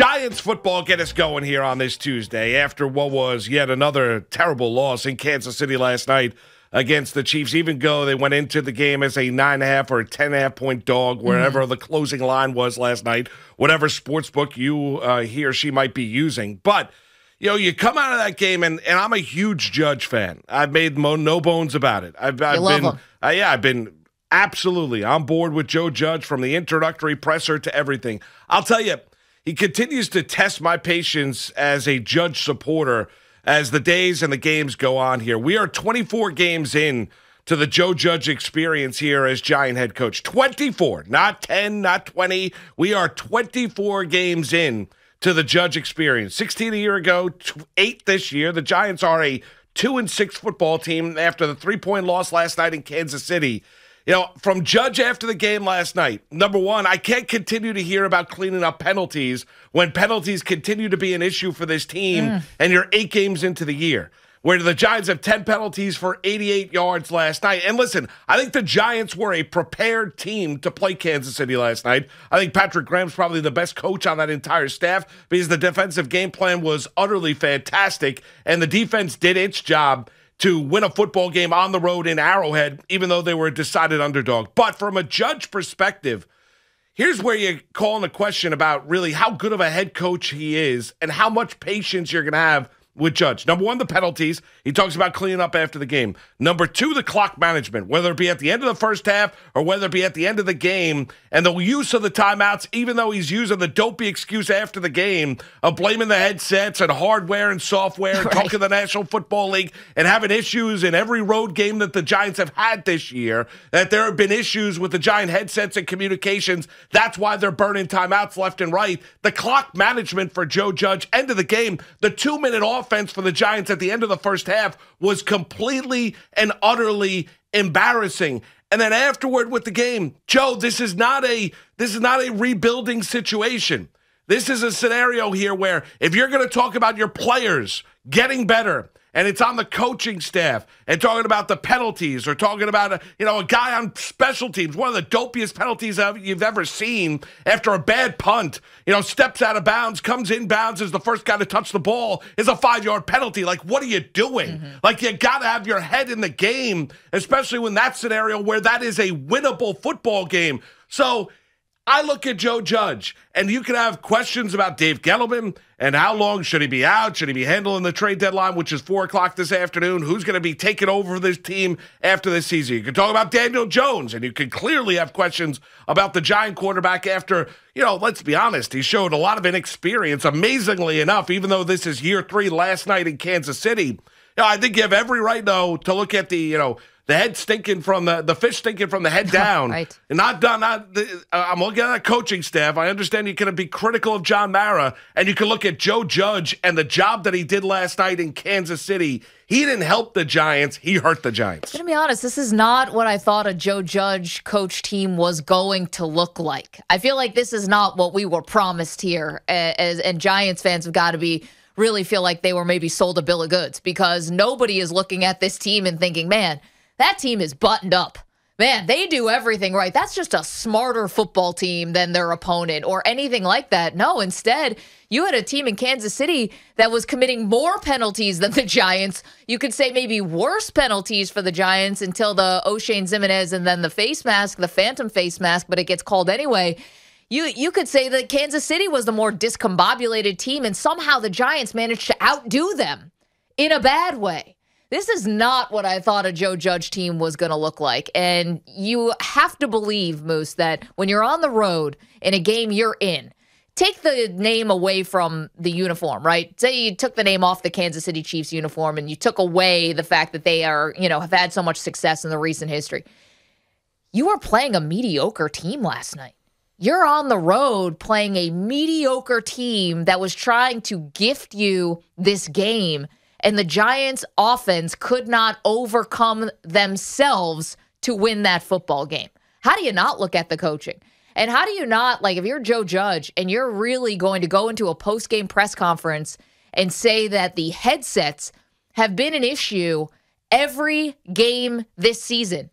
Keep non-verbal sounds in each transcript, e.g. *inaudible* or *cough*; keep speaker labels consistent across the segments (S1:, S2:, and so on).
S1: Giants football get us going here on this Tuesday after what was yet another terrible loss in Kansas City last night against the Chiefs. Even though they went into the game as a nine and a half or a ten and a half point dog, wherever mm-hmm. the closing line was last night, whatever sports book you uh, he or she might be using. But you know, you come out of that game, and, and I'm a huge Judge fan. I've made mo- no bones about it. I've, I've been, uh, yeah, I've been absolutely on board with Joe Judge from the introductory presser to everything. I'll tell you, he continues to test my patience as a Judge supporter as the days and the games go on here. We are 24 games in to the Joe Judge experience here as Giant head coach. 24, not 10, not 20. We are 24 games in to the Judge experience. 16 a year ago, eight this year. The Giants are a two and six football team after the three point loss last night in Kansas City. You know, from Judge after the game last night, number one, I can't continue to hear about cleaning up penalties when penalties continue to be an issue for this team mm. and you're eight games into the year where the Giants have 10 penalties for 88 yards last night. And listen, I think the Giants were a prepared team to play Kansas City last night. I think Patrick Graham's probably the best coach on that entire staff because the defensive game plan was utterly fantastic and the defense did its job to win a football game on the road in Arrowhead, even though they were a decided underdog. But from a judge perspective, here's where you call in a question about really how good of a head coach he is and how much patience you're going to have with Judge. Number one, the penalties. He talks about cleaning up after the game. Number two, the clock management, whether it be at the end of the first half or whether it be at the end of the game, and the use of the timeouts, even though he's using the dopey excuse after the game of blaming the headsets and hardware and software and *laughs* right. talking the National Football League and having issues in every road game that the Giants have had this year, that there have been issues with the Giant headsets and communications. That's why they're burning timeouts left and right. The clock management for Joe Judge, end of the game, the two minute off offense for the Giants at the end of the first half was completely and utterly embarrassing. And then afterward with the game, Joe, this is not a this is not a rebuilding situation. This is a scenario here where if you're going to talk about your players getting better, and it's on the coaching staff and talking about the penalties or talking about a, you know a guy on special teams one of the dopiest penalties you've ever seen after a bad punt. You know steps out of bounds comes in bounds as the first guy to touch the ball is a five yard penalty. Like what are you doing? Mm-hmm. like you got to have your head in the game especially when that scenario where that is a winnable football game. So I look at Joe Judge, and you can have questions about Dave Gettleman and how long should he be out? Should he be handling the trade deadline, which is four o'clock this afternoon? Who's going to be taking over this team after this season? You can talk about Daniel Jones, and you can clearly have questions about the Giant quarterback after, you know, let's be honest, he showed a lot of inexperience, amazingly enough, even though this is year three last night in Kansas City. You know, I think you have every right, though, to look at the, you know, the head stinking from the the fish stinking from the head *laughs* down.
S2: right.
S1: And not done. Not, uh, I'm looking at that coaching staff. I understand you're going to be critical of John Mara, and you can look at Joe Judge and the job that he did last night in Kansas City. He didn't help the Giants. He hurt the Giants.
S2: To be honest, this is not what I thought a Joe Judge coach team was going to look like. I feel like this is not what we were promised here, as, and Giants fans have got to be really feel like they were maybe sold a bill of goods because nobody is looking at this team and thinking, man that team is buttoned up. Man, they do everything right. That's just a smarter football team than their opponent or anything like that. No, instead, you had a team in Kansas City that was committing more penalties than the Giants. You could say maybe worse penalties for the Giants until the Oshane Ximines and then the face mask, the phantom face mask, but it gets called anyway. You you could say that Kansas City was the more discombobulated team, and somehow the Giants managed to outdo them in a bad way. This is not what I thought a Joe Judge team was going to look like. And you have to believe, Moose, that when you're on the road in a game you're in, take the name away from the uniform, right? Say you took the name off the Kansas City Chiefs uniform and you took away the fact that they are, you know, have had so much success in the recent history. You were playing a mediocre team last night. You're on the road playing a mediocre team that was trying to gift you this game and the Giants' offense could not overcome themselves to win that football game. How do you not look at the coaching? And how do you not, like, if you're Joe Judge and you're really going to go into a post game press conference and say that the headsets have been an issue every game this season?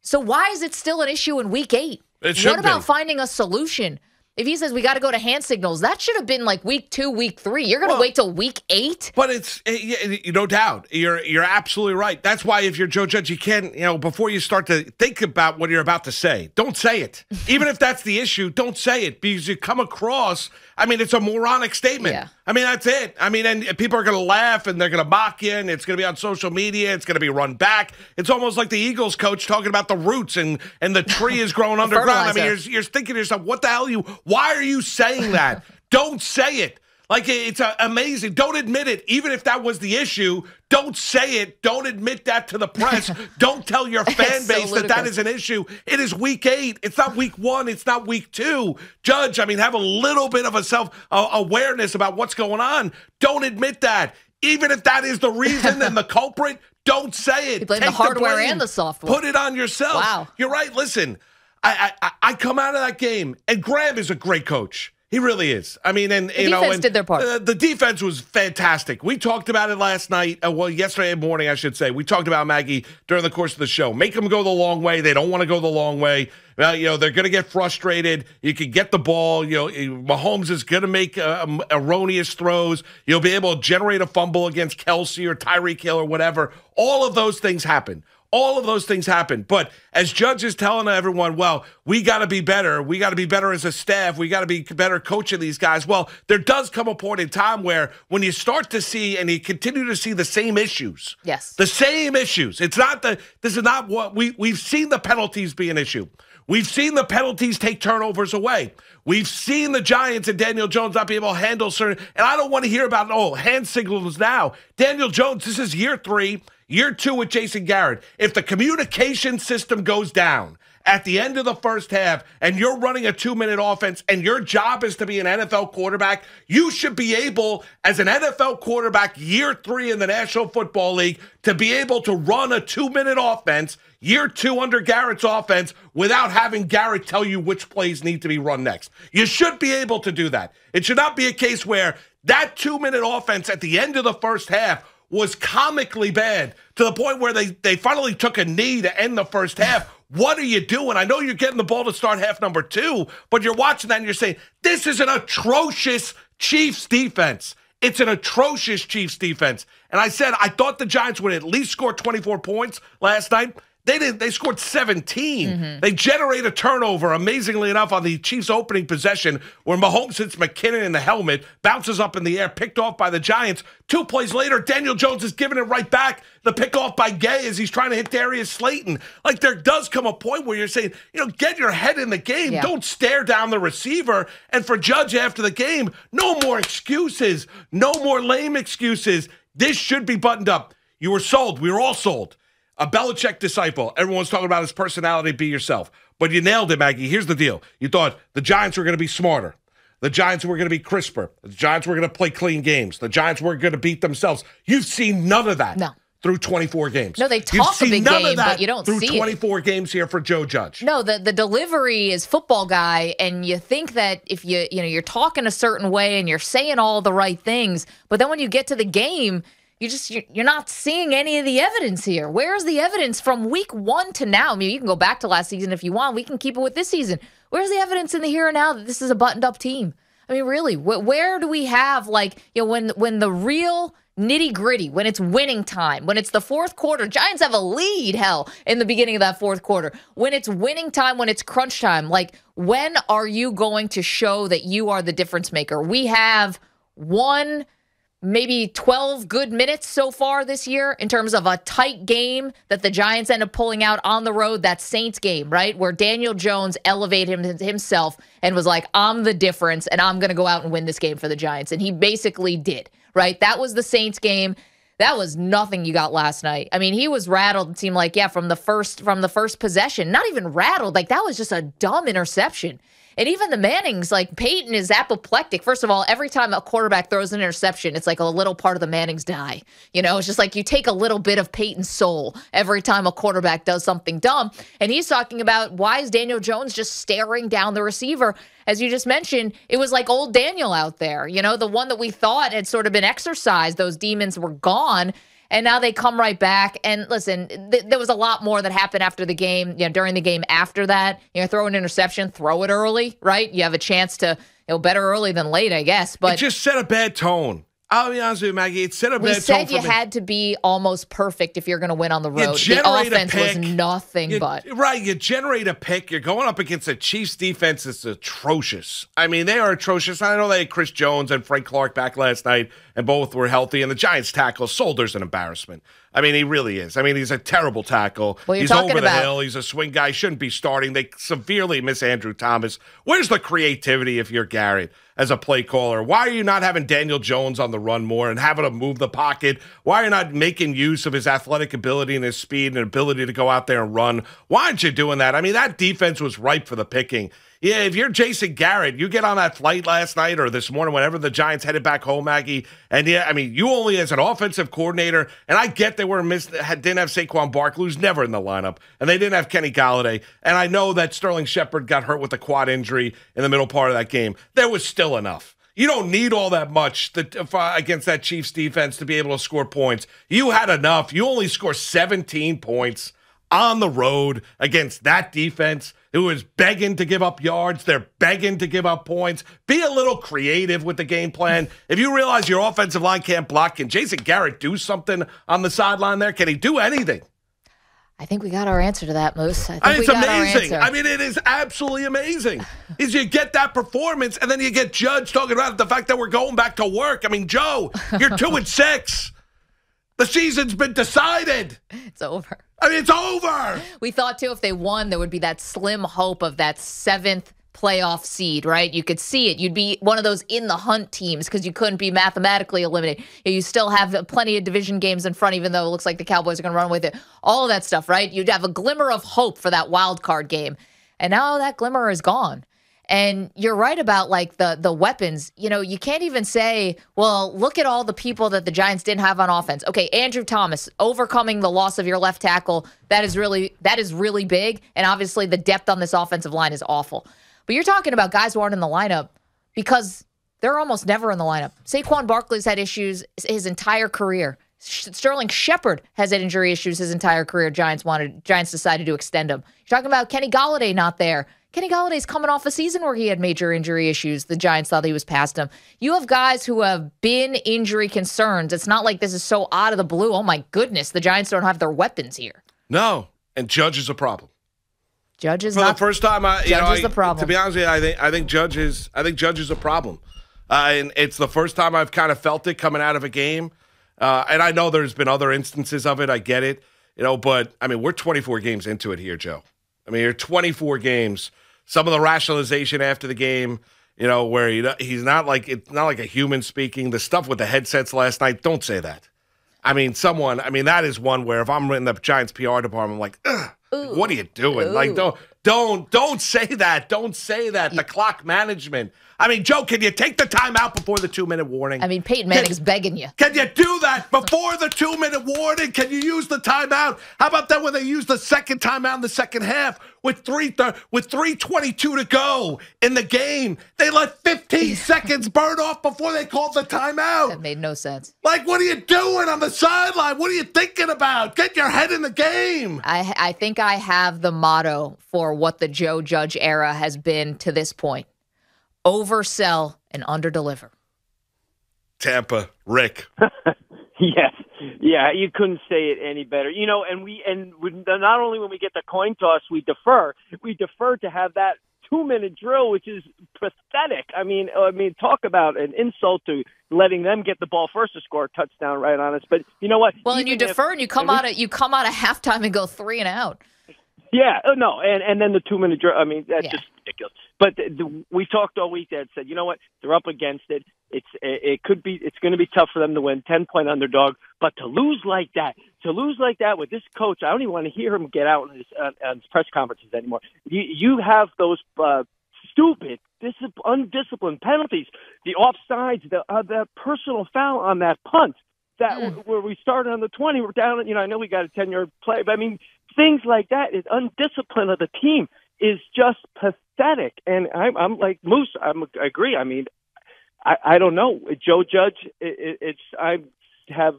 S2: So why is it still an issue in week eight?
S1: It
S2: what about
S1: be.
S2: finding a solution? If he says we got to go to hand signals, that should have been like week two, week three. You're going to
S1: Well-
S2: wait till week eight.
S1: But it's eh, yeah, you no doubt. You're you're absolutely right. That's why if you're Joe Judge, you can't you know before you start to think about what you're about to say, don't say it. *laughs* Even if that's the issue, don't say it because you come across. I mean, it's a moronic statement.
S2: Yeah.
S1: I mean, that's it. I mean, and people are going to laugh and they're going to mock you, and it's going to be on social media. It's going to be run back. It's almost like the Eagles coach talking about the roots and and the tree is growing *laughs* underground. I mean, you're, you're thinking to yourself, what the hell are you? Why are you saying that? *laughs* don't say it. Like it's uh, amazing. Don't admit it, even if that was the issue. Don't say it. Don't admit that to the press. *laughs* Don't tell your fan
S2: It's so
S1: base that that
S2: ludicrous.
S1: an issue. It is week eight. It's not week one. It's not week two. Judge, I mean, have a little bit of a self uh, awareness about what's going on. Don't admit that, even if that is the reason and the *laughs* culprit. Don't say it.
S2: You blame the hardware
S1: blame.
S2: and the software.
S1: Put it on yourself.
S2: Wow.
S1: You're right. Listen, I I- I come out of that game, and Graham is a great coach. He really is. I mean, and you know,
S2: defense
S1: and,
S2: did their part.
S1: uh, the defense was fantastic. We talked about it last night. Uh, well, yesterday morning, I should say. We talked about Maggie during the course of the show. Make them go the long way. They don't want to go the long way. Well, you know, they're going to get frustrated. You can get the ball. You know, Mahomes is going to make uh, um, erroneous throws. You'll be able to generate a fumble against Kelce or Tyreek Hill or whatever. All of those things happen. All of those things happen. But as Judge is telling everyone, well, we got to be better. We got to be better as a staff. We got to be better coaching these guys. Well, there does come a point in time where when you start to see and you continue to see the same issues.
S2: Yes.
S1: The same issues. It's not the this is not what we we've seen the penalties be an issue. We've seen the penalties take turnovers away. We've seen the Giants and Daniel Jones not be able to handle certain. And I don't want to hear about oh hand signals now. Daniel Jones, this is year three, year two with Jason Garrett. If the communication system goes down at the end of the first half and you're running a two minute offense and your job is to be an NFL quarterback, you should be able, as an NFL quarterback, year three in the National Football League, to be able to run a two minute offense, year two under Garrett's offense, without having Garrett tell you which plays need to be run next. You should be able to do that. It should not be a case where that two minute offense at the end of the first half was comically bad to the point where they, they finally took a knee to end the first half. *sighs* What are you doing? I know you're getting the ball to start half number two, but you're watching that and you're saying, this is an atrocious Chiefs defense. It's an atrocious Chiefs defense. And I said, I thought the Giants would at least score 24 points last night. They didn't. They scored 17. Mm-hmm. They generate a turnover, amazingly enough, on the Chiefs' opening possession, where Mahomes hits McKinnon in the helmet, bounces up in the air, picked off by the Giants. Two plays later, Daniel Jones is giving it right back. The pick off by Gay as he's trying to hit Darius Slayton. Like there does come a point where you're saying, you know, get your head in the game.
S2: Yeah.
S1: Don't stare down the receiver. And for Judge after the game, no more excuses. No more lame excuses. This should be buttoned up. You were sold. We were all sold. A Belichick disciple. Everyone's talking about his personality. Be yourself. But you nailed it, Maggie. Here's the deal. You thought the Giants were going to be smarter. The Giants were going to be crisper. The Giants were going to play clean games. The Giants were going to beat themselves. You've seen none of that
S2: No.
S1: through 24 games.
S2: No, they talk a big game, but you don't
S1: through
S2: see it.
S1: 24 games here for Joe Judge.
S2: No, the the delivery is football guy, and you think that if you you know you're talking a certain way and you're saying all the right things, but then when you get to the game, you just you're, not seeing any of the evidence here. Where's the evidence from week one to now? I mean, you can go back to last season if you want. We can keep it with this season. Where's the evidence in the here and now that this is a buttoned up team? I mean, really, wh- where do we have like you know when when the real nitty gritty, when it's winning time, when it's the fourth quarter, Giants have a lead, hell, in the beginning of that fourth quarter. When it's winning time, when it's crunch time, like when are you going to show that you are the difference maker? We have one maybe 12 good minutes so far this year in terms of a tight game that the Giants end up pulling out on the road. That Saints game, right? Where Daniel Jones elevated him, himself and was like, I'm the difference and I'm going to go out and win this game for the Giants. And he basically did, right? That was the Saints game. That was nothing you got last night. I mean, he was rattled. It seemed like, yeah, from the first from the first possession. Not even rattled. Like that was just a dumb interception. And even the Mannings, like Peyton is apoplectic. First of all, every time a quarterback throws an interception, it's like a little part of the Mannings die. You know, it's just like you take a little bit of Peyton's soul every time a quarterback does something dumb. And he's talking about why is Daniel Jones just staring down the receiver? As you just mentioned, it was like old Daniel out there, you know, the one that we thought had sort of been exorcised. Those demons were gone. And now they come right back. And listen, th- there was a lot more that happened after the game. You know, during the game after that, you know, throw an interception, throw it early, right? You have a chance to, you know, better early than late, I guess. But
S1: it just set a bad tone. I'll be honest with you, Maggie. It set a
S2: we
S1: bad
S2: said you had to be almost perfect if you're going to win on the road. The offense was nothing
S1: You-
S2: but.
S1: right. You generate a pick. You're going up against a Chiefs defense that's atrocious. I mean, they are atrocious. I know they had Chris Jones and Frank Clark back last night, and both were healthy. And the Giants tackle Solder's an embarrassment. I mean, he really is. I mean, he's a terrible tackle.
S2: Well,
S1: he's over the hill. He's a swing guy. Shouldn't be starting. They severely miss Andrew Thomas. Where's the creativity if you're Garrett as a play caller? Why are you not having Daniel Jones on the run more and having him move the pocket? Why are you not making use of his athletic ability and his speed and ability to go out there and run? Why aren't you doing that? I mean, that defense was ripe for the picking. Yeah, if you're Jason Garrett, you get on that flight last night or this morning, whenever the Giants headed back home, Maggie. And yeah, I mean, you only as an offensive coordinator, and I get they were missed, didn't have Saquon Barkley, who's never in the lineup, and they didn't have Kenny Golladay. And I know that Sterling Shepard got hurt with a quad injury in the middle part of that game. There was still enough. You don't need all that much if, uh, against that Chiefs defense to be able to score points. You had enough. You only score 17 points on the road against that defense who is begging to give up yards. They're begging to give up points. Be a little creative with the game plan. If you realize your offensive line can't block, can Jason Garrett do something on the sideline there? Can he do anything?
S2: I think we got our answer to that, Moose. I think
S1: I mean,
S2: we
S1: it's
S2: got our
S1: amazing.
S2: answer.
S1: I mean, it is absolutely amazing. is you get that performance, and then you get Judge talking about the fact that we're going back to work. I mean, Joe, you're two and six. The season's been decided. *laughs*
S2: it's over.
S1: I mean, it's over.
S2: We thought too if they won, there would be that slim hope of that seventh playoff seed, right? You could see it. You'd be one of those in the hunt teams because you couldn't be mathematically eliminated. You still have plenty of division games in front, even though it looks like the Cowboys are going to run with it. All of that stuff, right? You'd have a glimmer of hope for that wild card game. And now that glimmer is gone. And you're right about like the the weapons. You know, you can't even say, well, look at all the people that the Giants didn't have on offense. Okay, Andrew Thomas overcoming the loss of your left tackle, that is really that is really big. And obviously the depth on this offensive line is awful. But you're talking about guys who aren't in the lineup because they're almost never in the lineup. Saquon Barkley's had issues his entire career. Sterling Shepard has had injury issues his entire career. Giants wanted Giants decided to extend him. You're talking about Kenny Golladay not there. Kenny Golladay's coming off a season where he had major injury issues. The Giants thought he was past him. You have guys who have been injury concerns. It's not like this is so out of the blue. Oh my goodness, the Giants don't have their weapons here.
S1: No, and Judge is a problem.
S2: Judge is
S1: For
S2: not
S1: the first time, I, you
S2: Judge
S1: know,
S2: is
S1: I-
S2: the problem.
S1: To be honest with you, I think I think Judge is I think Judge is a problem, uh, and it's the first time I've kind of felt it coming out of a game. Uh, and I know there's been other instances of it. I get it, you know, but I mean we're 24 games into it here, Joe. I mean you're 24 games. Some of the rationalization after the game, you know, where he, he's not like it's not like a human speaking. The stuff with the headsets last night. Don't say that. I mean, someone. I mean, that is one where if I'm in the Giants PR department, I'm like, Ugh, what are you doing? Like, don't, don't, don't say that. Don't say that. The clock management. I mean, Joe, can you take the time out before the two minute warning?
S2: I mean, Peyton Manning's begging you.
S1: Can you do that before the two minute warning? Can you use the timeout? How about that when they use the second timeout in the second half with three th- with three twenty two to go in the game? They let fifteen *laughs* seconds burn off before they called the timeout.
S2: That made no sense.
S1: Like, what are you doing on the sideline? What are you thinking about? Get your head in the game.
S2: I I think I have the motto for what the Joe Judge era has been to this point: oversell and underdeliver.
S1: Tampa, Rick. *laughs*
S3: Yes, yeah, you couldn't say it any better. You know, and we and we, not only when we get the coin toss, we defer. We defer to have that two-minute drill, which is pathetic. I mean, I mean, talk about an insult to letting them get the ball first to score a touchdown right on us. But you know what?
S2: Well, and you
S3: if-
S2: defer and you come
S3: and we-
S2: out of you come out of halftime and go three and out. *laughs*
S3: Yeah, oh, no, and and then the two minute drill. I mean, that's
S2: Yeah.
S3: just ridiculous. But the, the, we talked all week that said, you know what, they're up against it. It's it, it could be it's going to be tough for them to win ten point underdog, but to lose like that, to lose like that with this coach, I don't even want to hear him get out on his, on, on his press conferences anymore. You you have those uh, stupid, dis- undisciplined penalties, the offsides, the uh, the personal foul on that punt that
S2: Mm.
S3: where we started on the 20, we're down, you know, I know we got a 10 yard play, but I mean, things like that is undiscipline of the team is just pathetic. And I'm, I'm like Moose, I'm, I agree. I mean, I, I don't know. Joe Judge, it, it, it's, I have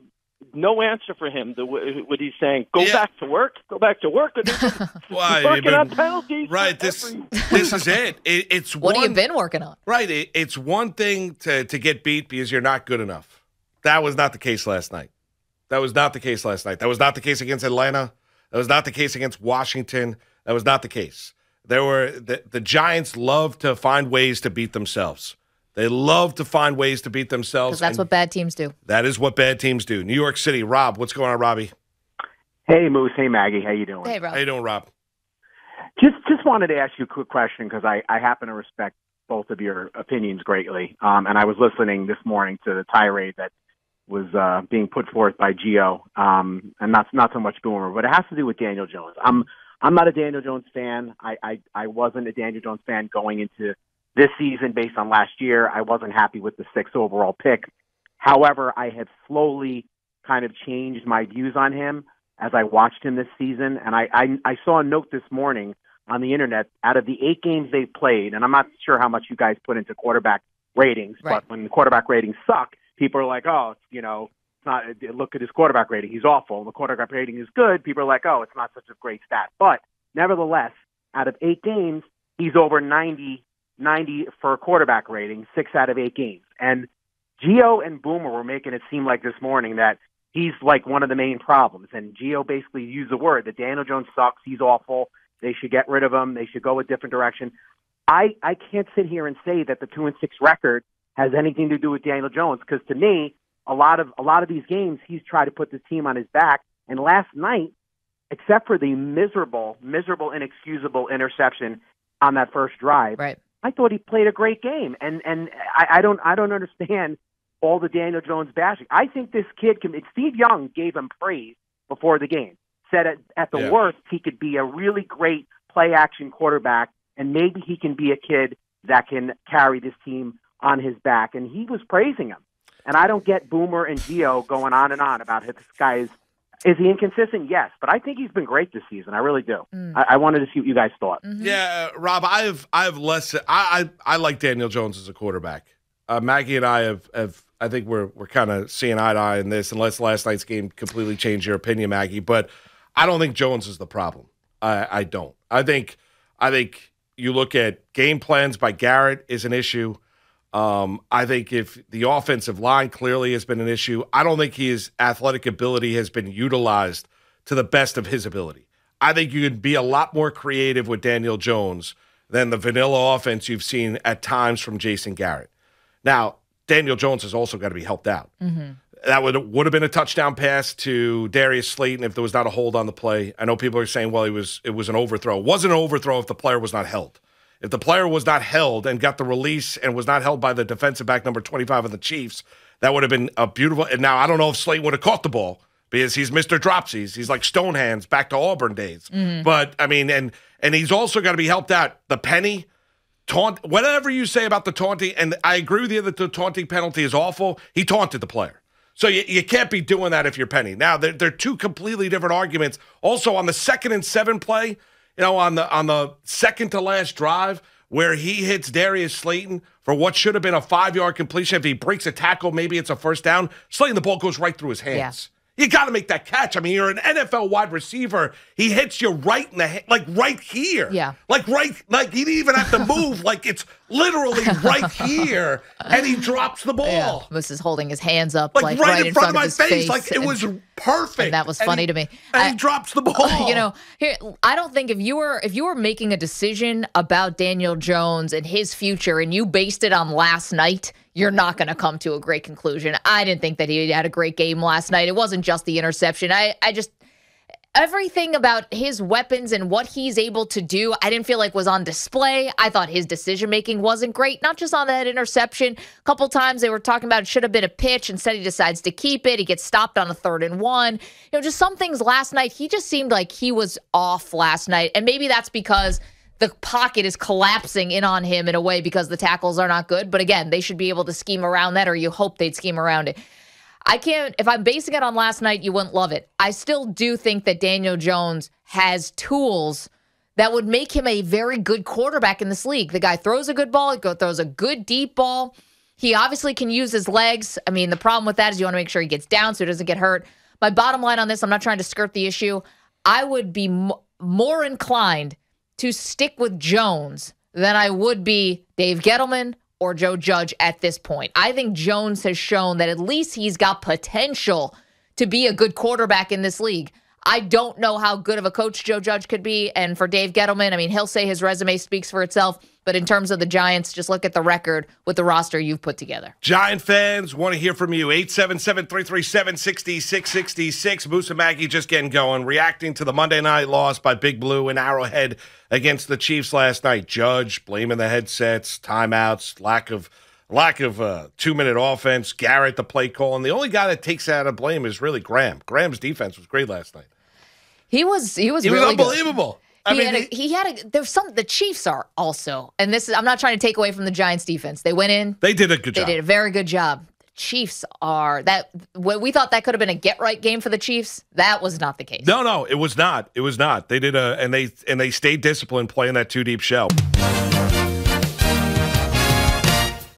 S3: no answer for him. The what he's saying, go
S1: Yeah.
S3: back to work, go back to work. *laughs*
S1: Well,
S3: working
S1: but-
S3: on penalties.
S1: Right. This
S3: Every-
S1: this is it. it it's
S2: What
S1: one,
S2: have you been working on?
S1: Right. It, it's one thing to, to get beat because you're not good enough. That was not the case last night. That was not the case last night. That was not the case against Atlanta. That was not the case against Washington. That was not the case. There were the, the Giants love to find ways to beat themselves. They love to find ways to beat themselves.
S2: That's what bad teams do.
S1: that is what bad teams do. New York City, Rob, what's going on, Robbie?
S4: Hey Moose, hey Maggie, how you doing?
S2: Hey, Rob.
S1: How you doing, Rob?
S4: Just just wanted to ask you a quick question because I, I happen to respect both of your opinions greatly. Um, and I was listening this morning to the tirade that was uh, being put forth by Gio, um, and not not so much Boomer, but it has to do with Daniel Jones. I'm I'm not a Daniel Jones fan. I, I I wasn't a Daniel Jones fan going into this season based on last year. I wasn't happy with the sixth overall pick. However, I have slowly kind of changed my views on him as I watched him this season, and I I, I saw a note this morning on the internet out of the eight games they've played, and I'm not sure how much you guys put into quarterback ratings,
S2: Right.
S4: but when the quarterback ratings suck, people are like, oh, you know, it's not. Look at his quarterback rating; he's awful. The quarterback rating is good. People are like, oh, it's not such a great stat. But nevertheless, out of eight games, he's over 90, 90 for a quarterback rating, six out of eight games, and Gio and Boomer were making it seem like this morning that he's like one of the main problems. And Gio basically used the word that Daniel Jones sucks. He's awful. They should get rid of him. They should go a different direction. I I can't sit here and say that the two and six record has anything to do with Daniel Jones because to me, a lot of a lot of these games he's tried to put the team on his back. And last night, except for the miserable, miserable, inexcusable interception on that first drive,
S2: Right.
S4: I thought he played a great game, and and I, I don't I don't understand all the Daniel Jones bashing. I think this kid can. Steve Young gave him praise before the game. Said at, at the
S1: Yeah.
S4: worst he could be a really great play action quarterback, and maybe he can be a kid that can carry this team on his back. And he was praising him. And I don't get Boomer and Gio going on and on about this guy's. Is he inconsistent? Yes, but I think he's been great this season. I really do. I, I wanted to see what you guys thought.
S1: Yeah, uh, Rob, I have I have less. I I, I like Daniel Jones as a quarterback. Uh, Maggie and I have have. I think we're we're kind of seeing eye to eye in this, unless last night's game completely changed your opinion, Maggie. But I don't think Jones is the problem. I I don't. I think I think you look at game plans by Garrett is an issue. Um, I think if the offensive line clearly has been an issue, I don't think his athletic ability has been utilized to the best of his ability. I think you can be a lot more creative with Daniel Jones than the vanilla offense you've seen at times from Jason Garrett. Now, Daniel Jones has also got to be helped out. That would would have been a touchdown pass to Darius Slayton if there was not a hold on the play. I know people are saying, well, it was it was an overthrow. It wasn't an overthrow if the player was not held. If the player was not held and got the release and was not held by the defensive back number 25 of the Chiefs, that would have been a beautiful. And now I don't know if Slayton would have caught the ball because he's Mr. Dropsies. He's like Stonehands back to Auburn days. Mm-hmm. But I mean, and and he's also got to be helped out. The penny, taunt, whatever you say about the taunting, and I agree with you that the taunting penalty is awful. He taunted the player. So you, you can't be doing that if you're Penny. Now they're, they're two completely different arguments. Also on the second and seven play, you know, on the on the second to last drive where he hits Darius Slayton for what should have been a five yard completion. If he breaks a tackle, maybe it's a first down. Slayton, the ball goes right through his hands. You got to make that catch. I mean, you're an NFL wide receiver. He hits you right in the head, like right here.
S2: Yeah.
S1: Like right, like he didn't even have to move. like it's literally *laughs* right here, and he drops the ball.
S2: Yeah. Moose is holding his hands up
S1: Like,
S2: like,
S1: right, in front, of my
S2: his
S1: face. Like it
S2: and-
S1: was *laughs* perfect.
S2: and that was funny
S1: he-
S2: to me.
S1: And
S2: I-
S1: he drops the *laughs* ball.
S2: you know, here I don't think if you were if you were making a decision about Daniel Jones and his future and you based it on last night, you're not going to come to a great conclusion. I didn't think that he had a great game last night. It wasn't just the interception. I I just everything about his weapons and what he's able to do, I didn't feel like was on display. I thought his decision making wasn't great, not just on that interception. A couple times they were talking about it should have been a pitch. Instead, he decides to keep it. He gets stopped on a third and one. You know, just some things last night. He just seemed like he was off last night. And maybe that's because the pocket is collapsing in on him in a way because the tackles are not good. But again, they should be able to scheme around that, or you hope they'd scheme around it. I can't, if I'm basing it on last night, you wouldn't love it. I still do think that Daniel Jones has tools that would make him a very good quarterback in this league. The guy throws a good ball, he throws a good deep ball. He obviously can use his legs. I mean, the problem with that is you want to make sure he gets down so he doesn't get hurt. My bottom line on this, I'm not trying to skirt the issue. I would be more inclined to stick with Jones than I would be Dave Gettleman or Joe Judge at this point. I think Jones has shown that at least he's got potential to be a good quarterback in this league. I don't know how good of a coach Joe Judge could be. And for Dave Gettleman, I mean, he'll say his resume speaks for itself. But in terms of the Giants, just look at the record with the roster you've put together.
S1: Giant fans want to hear from you. 877 337 6666. Moose and Maggie just getting going, reacting to the Monday night loss by Big Blue and Arrowhead against the Chiefs last night. Judge blaming the headsets, timeouts, lack of lack of uh, two minute offense. Garrett the play call, and the only guy that takes that out of blame is really Graham. Graham's defense was great last night.
S2: He was he was
S1: He was
S2: really good.
S1: unbelievable. I
S2: he,
S1: mean,
S2: had a, he had a there's some the Chiefs are also, and this is I'm not trying to take away from the Giants defense. They went in,
S1: they did a good
S2: they
S1: job.
S2: They did a very good job. The Chiefs are that What we thought that could have been a get right game for the Chiefs. That was not the case.
S1: No, no, it was not. It was not. They did a and they and they stayed disciplined playing that two deep shell.